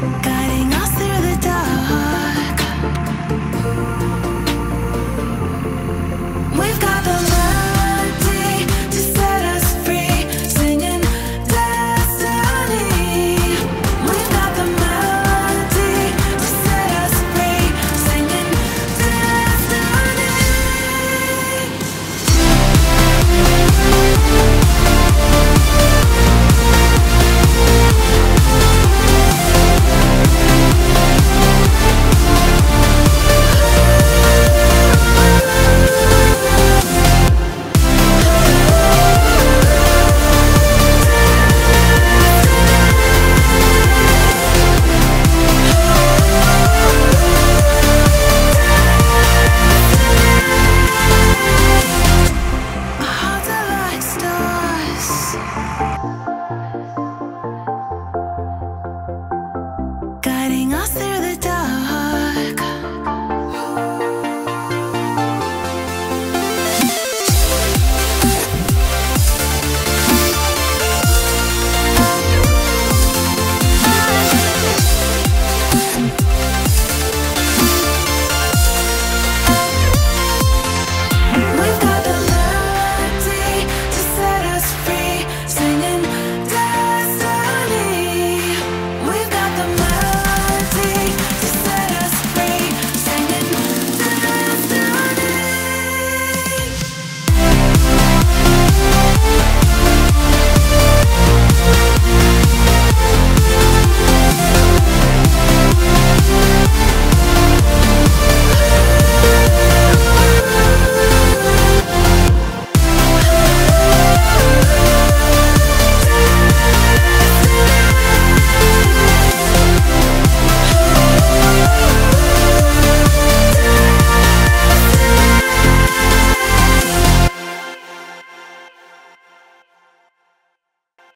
God.